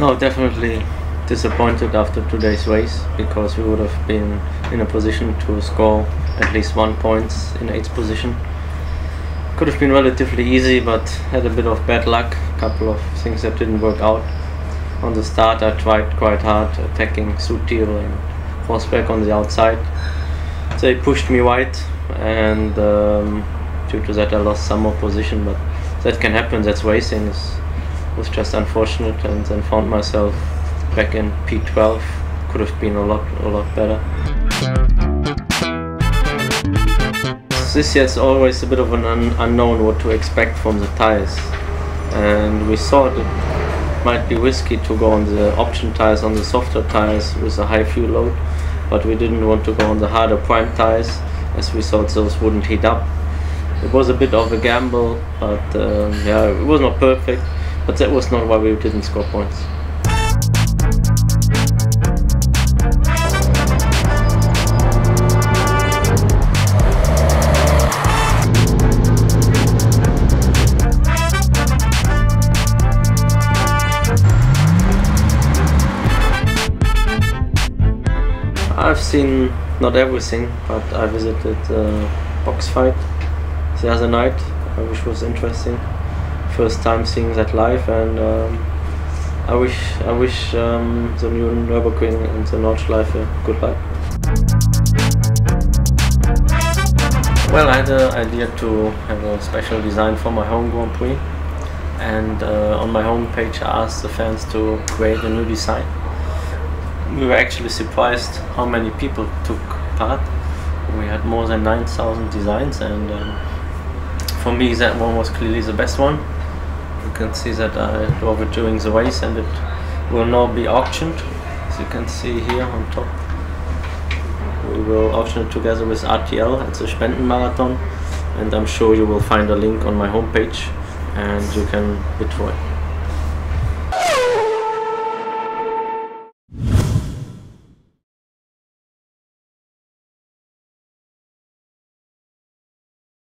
No, definitely disappointed after today's race because we would have been in a position to score at least one points in eighth position. Could have been relatively easy, but had a bit of bad luck. A couple of things that didn't work out. On the start, I tried quite hard attacking Sutil and Rosberg on the outside. They pushed me wide, and um, due to that, I lost some more position. But that can happen. That's racing. It was just unfortunate, and then found myself back in P12 could have been a lot a lot better. This year is always a bit of an un unknown what to expect from the tires and we thought it might be risky to go on the option tires on the softer tires with a high fuel load but we didn't want to go on the harder prime tires as we thought those wouldn't heat up. It was a bit of a gamble but um, yeah it was not perfect but that was not why we didn't score points. I've seen not everything, but I visited uh, box fight the other night, uh, which was interesting. First time seeing that live, and um, I wish I wish um, the new Nürburgring and the Nordschleife good. Well, I had the idea to have a special design for my home Grand Prix, and uh, on my homepage I asked the fans to create a new design we were actually surprised how many people took part. We had more than 9,000 designs and um, for me that one was clearly the best one. You can see that I drove it during the race and it will now be auctioned. As you can see here on top. We will auction it together with RTL at the Spendenmarathon and I'm sure you will find a link on my homepage and you can bid for it.